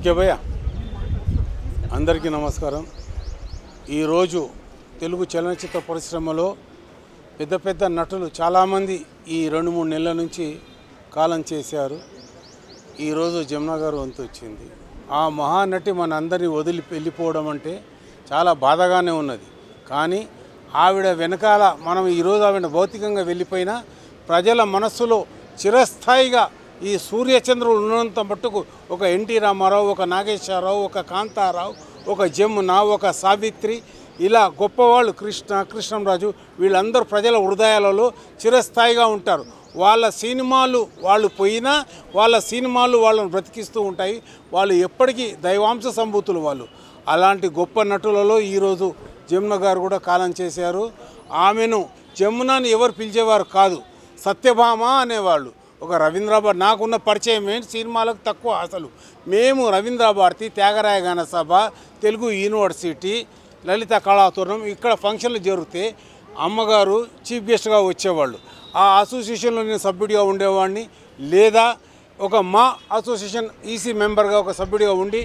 Okay భయ్య. అందరికీ నమస్కారం. ఈరోజు తెలుగు చలనచిత్ర పరిశ్రమలో పెద్ద పెద్ద నటులు చాలామంది ఈ రెండు మూడు నెలల నుంచి కాలం చేశారు. ఈరోజు జమున గారు వంతు వచ్చింది. ఆ మహానటి మన అందరినీ వదిలి వెళ్ళిపోవడం అంటే చాలా బాధగానే ఉన్నది. కానీ ఆవిడ వెనకాల మనం ఈరోజు ఆవిడ భౌతికంగా వెళ్ళిపోయినా ప్రజల మనస్సులో చిరస్థాయిగా ఈ సూర్యచంద్రులు ఉన్నంత మట్టుకు ఒక ఎన్టీ రామారావు ఒక నాగేశ్వరరావు ఒక కాంతారావు ఒక జమున ఒక సావిత్రి ఇలా గొప్పవాళ్ళు కృష్ణ కృష్ణంరాజు వీళ్ళందరూ ప్రజల హృదయాలలో చిరస్థాయిగా ఉంటారు. వాళ్ళ సినిమాలు వాళ్ళు పోయినా వాళ్ళ సినిమాలు వాళ్ళని బ్రతికిస్తూ ఉంటాయి. వాళ్ళు ఎప్పటికీ దైవాంశ సంభూతులు వాళ్ళు. అలాంటి గొప్ప నటులలో ఈరోజు జమున గారు కూడా కాలం చేశారు. ఆమెను జమునని ఎవరు పిలిచేవారు కాదు. సత్యభామ అనేవాళ్ళు. ఒక రవీంద్రభారతి నాకున్న పరిచయం ఏంటి? సినిమాలకు తక్కువ అసలు. మేము రవీంద్రభారతి త్యాగరాయ గాన సభ తెలుగు యూనివర్సిటీ లలిత కళాతోరణం ఇక్కడ ఫంక్షన్లు జరిగితే అమ్మగారు చీఫ్ గెస్ట్గా వచ్చేవాళ్ళు. ఆ అసోసియేషన్లో నేను సభ్యుడిగా ఉండేవాడిని. లేదా ఒక మా అసోసియేషన్ ఈసీ మెంబర్గా ఒక సభ్యుడిగా ఉండి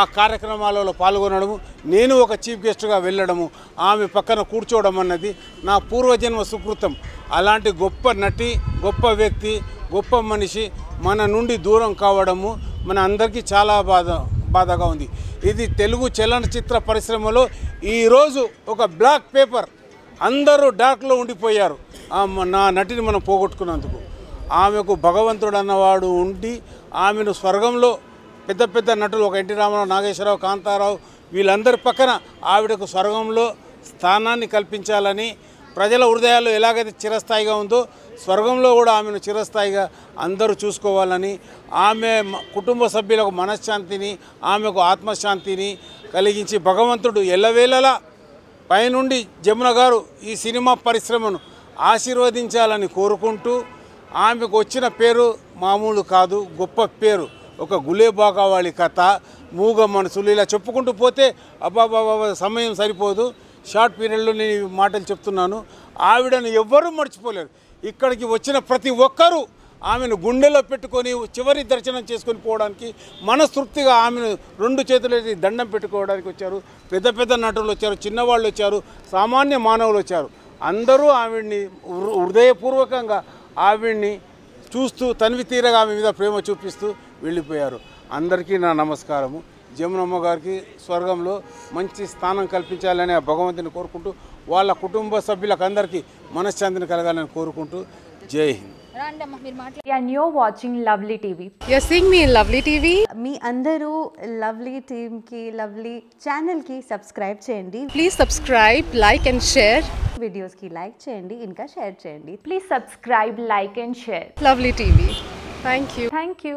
ఆ కార్యక్రమాలలో పాల్గొనడము నేను ఒక చీఫ్ గెస్ట్గా వెళ్ళడము ఆమె పక్కన కూర్చోవడం అన్నది నా పూర్వజన్మ సుకృతం. అలాంటి గొప్ప నటి గొప్ప వ్యక్తి గొప్ప మనిషి మన నుండి దూరం కావడము మన అందరికీ చాలా బాధ బాధగా ఉంది. ఇది తెలుగు చలనచిత్ర పరిశ్రమలో ఈరోజు ఒక బ్లాక్ పేపర్. అందరూ డార్క్లో ఉండిపోయారు. నా నటిని మనం పోగొట్టుకున్నందుకు. ఆమెకు భగవంతుడు అన్నవాడు ఉండి ఆమెను స్వర్గంలో పెద్ద పెద్ద నటులు ఒక ఎన్టీ రామారావు నాగేశ్వరరావు కాంతారావు వీళ్ళందరి పక్కన ఆవిడకు స్వర్గంలో స్థానాన్ని కల్పించాలని ప్రజల హృదయాల్లో ఎలాగైతే చిరస్థాయిగా ఉందో స్వర్గంలో కూడా ఆమెను చిరస్థాయిగా అందరూ చూసుకోవాలని ఆమె కుటుంబ సభ్యులకు మనశ్శాంతిని ఆమెకు ఆత్మశాంతిని కలిగించి భగవంతుడు ఎల్లవేళలా పైనుండి జమున గారు ఈ సినిమా పరిశ్రమను ఆశీర్వదించాలని కోరుకుంటూ ఆమెకు వచ్చిన పేరు మామూలు కాదు గొప్ప పేరు. ఒక గులేబాగావాళి కథ మూగ మనసులు ఇలా చెప్పుకుంటూ పోతే అబ్బాబాబా సమయం సరిపోదు. షార్ట్ పీరియడ్లో నేను ఈ మాటలు చెప్తున్నాను. ఆవిడను ఎవ్వరూ మర్చిపోలేరు. ఇక్కడికి వచ్చిన ప్రతి ఒక్కరూ ఆమెను గుండెలో పెట్టుకొని చివరి దర్శనం చేసుకొని పోవడానికి మనస్తృప్తిగా ఆమెను రెండు చేతులెత్తి దండం పెట్టుకోవడానికి వచ్చారు. పెద్ద పెద్ద నటులు వచ్చారు చిన్నవాళ్ళు వచ్చారు సామాన్య మానవులు వచ్చారు. అందరూ ఆవిడ్ని హృదయపూర్వకంగా ఆవిడ్ని చూస్తూ తనివి తీరగా ఆమె మీద ప్రేమ చూపిస్తూ వెళ్ళిపోయారు. అందరికీ నా నమస్కారము. జమునమ్మ గారికి స్వర్గంలో మంచి స్థానం కల్పించాలని ఆ భగవంతుని కోరుకుంటూ వాళ్ళ కుటుంబ సభ్యులకు అందరికీ మనశ్శాంతిని కలగాలని కోరుకుంటూ Jai Hind. And watching lovely TV you seeing me lovely TV మీ అందరూ lovely team lovely channel subscribe చేయండి. Please subscribe like and share videos like చేయండి ఇంకా షేర్ చేయండి. Please subscribe like and share lovely TV thank you thank you